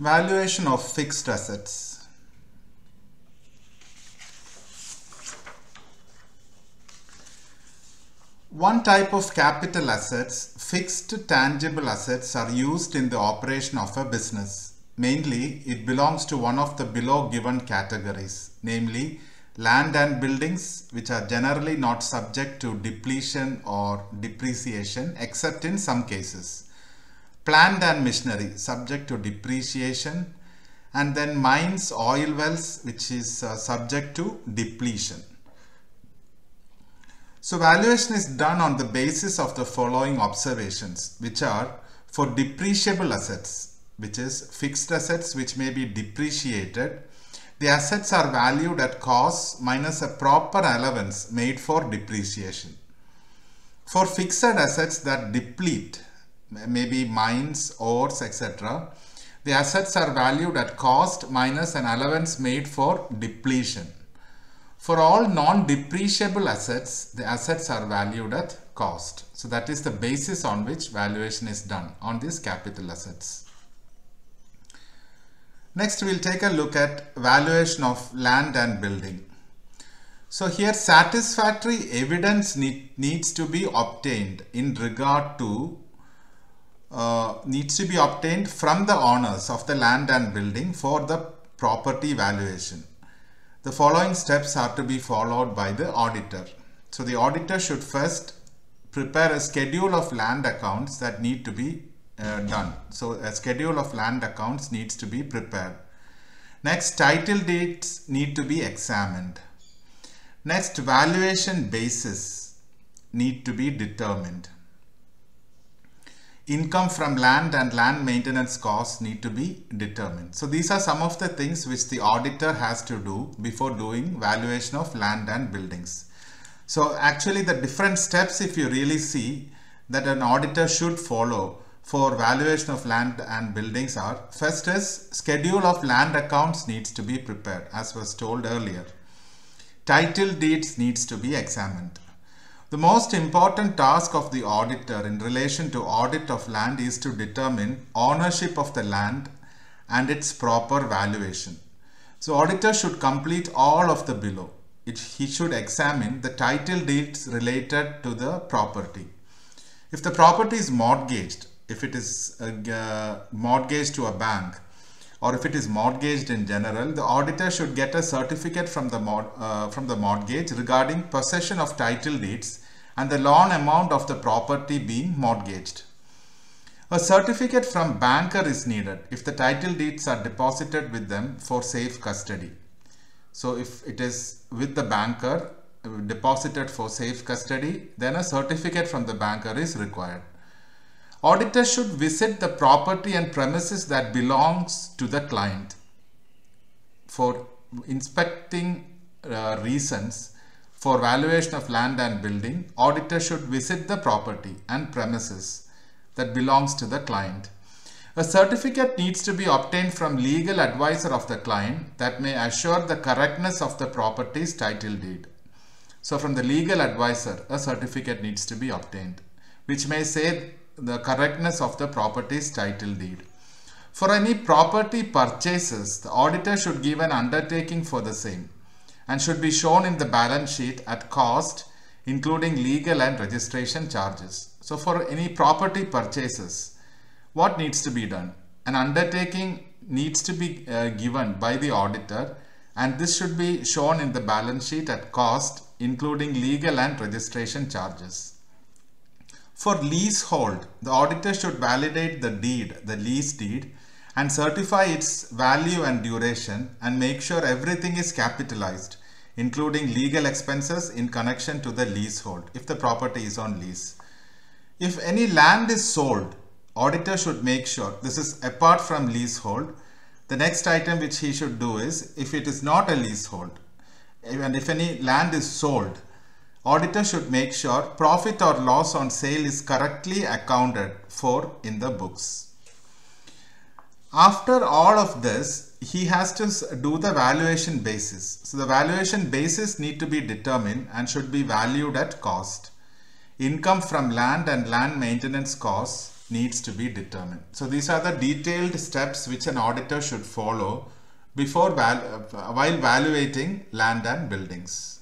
Valuation of fixed assets. One type of capital assets, fixed tangible assets are used in the operation of a business. Mainly, it belongs to one of the below given categories, namely land and buildings which are generally not subject to depletion or depreciation except in some cases. Plant and machinery subject to depreciation and then mines, oil wells which is uh, subject to depletion. So valuation is done on the basis of the following observations which are for depreciable assets which is fixed assets which may be depreciated the assets are valued at cost minus a proper allowance made for depreciation. For fixed assets that deplete, maybe mines, ores, etc., the assets are valued at cost minus an allowance made for depletion. For all non-depreciable assets, the assets are valued at cost. So that is the basis on which valuation is done on these capital assets. Next, we'll take a look at valuation of land and building. So here satisfactory evidence need, needs to be obtained in regard to uh, needs to be obtained from the owners of the land and building for the property valuation. The following steps are to be followed by the auditor. So the auditor should first prepare a schedule of land accounts that need to be uh, done. So a schedule of land accounts needs to be prepared. Next, title deeds need to be examined. Next, valuation basis need to be determined. Income from land and land maintenance costs need to be determined. So these are some of the things which the auditor has to do before doing valuation of land and buildings. So actually the different steps if you really see that an auditor should follow for valuation of land and buildings are first is schedule of land accounts needs to be prepared as was told earlier. Title deeds needs to be examined. The most important task of the auditor in relation to audit of land is to determine ownership of the land and its proper valuation. So auditor should complete all of the below. It, he should examine the title deeds related to the property. If the property is mortgaged, if it is uh, mortgaged to a bank or if it is mortgaged in general, the auditor should get a certificate from the, uh, from the mortgage regarding possession of title deeds and the loan amount of the property being mortgaged. A certificate from banker is needed if the title deeds are deposited with them for safe custody. So if it is with the banker uh, deposited for safe custody, then a certificate from the banker is required. Auditor should visit the property and premises that belongs to the client. For inspecting uh, reasons for valuation of land and building, auditor should visit the property and premises that belongs to the client. A certificate needs to be obtained from legal advisor of the client that may assure the correctness of the property's title deed. So from the legal advisor, a certificate needs to be obtained, which may say the correctness of the property's title deed. For any property purchases, the auditor should give an undertaking for the same and should be shown in the balance sheet at cost including legal and registration charges. So for any property purchases, what needs to be done? An undertaking needs to be uh, given by the auditor and this should be shown in the balance sheet at cost including legal and registration charges. For leasehold, the auditor should validate the deed, the lease deed, and certify its value and duration and make sure everything is capitalized, including legal expenses in connection to the leasehold, if the property is on lease. If any land is sold, auditor should make sure, this is apart from leasehold, the next item which he should do is, if it is not a leasehold, and if any land is sold, auditor should make sure profit or loss on sale is correctly accounted for in the books. After all of this, he has to do the valuation basis. So the valuation basis need to be determined and should be valued at cost. Income from land and land maintenance costs needs to be determined. So these are the detailed steps which an auditor should follow before val uh, while valuating land and buildings.